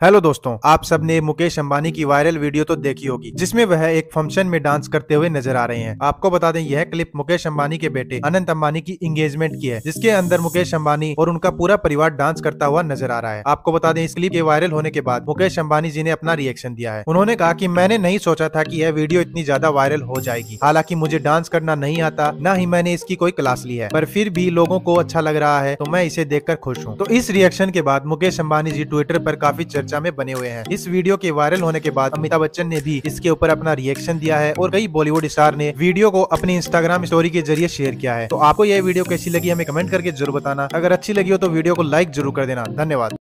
Hello दोस्तों, आप सबने मुकेश अंबानी की वायरल वीडियो तो देखी होगी, जिसमें वह एक फ़ंक्शन में डांस करते हुए नज़र आ रहे हैं। आपको बता दें, यह क्लिप मुकेश अंबानी के बेटे अनंत अंबानी की इंगेजमेंट की है, जिसके अंदर मुकेश अंबानी और उनका पूरा परिवार डांस करता हुआ नज़र आ रहा है। आपको बता दें, इस क्लिप के वायरल होने के बाद मुकेश अम्बानी जी ने अपना रिएक्शन दिया है। उन्होंने कहा की, मैंने नहीं सोचा था की यह वीडियो इतनी ज़्यादा वायरल हो जाएगी। हालाँकि मुझे डांस करना नहीं आता, न ही मैंने इसकी कोई क्लास ली है। पर फिर भी लोगों को अच्छा लग रहा है तो मैं इसे देखकर खुश हूँ। तो इस रिएक्शन के बाद मुकेश अम्बानी जी ट्विटर पर काफ़ी चर्चा में बने हुए हैं। इस वीडियो के वायरल होने के बाद अमिताभ बच्चन ने भी इसके ऊपर अपना रिएक्शन दिया है और कई बॉलीवुड स्टार ने वीडियो को अपनी इंस्टाग्राम स्टोरी के ज़रिए शेयर किया है। तो आपको यह वीडियो कैसी लगी हमें कमेंट करके ज़रूर बताना। अगर अच्छी लगी हो तो वीडियो को लाइक ज़रूर कर देना। धन्यवाद।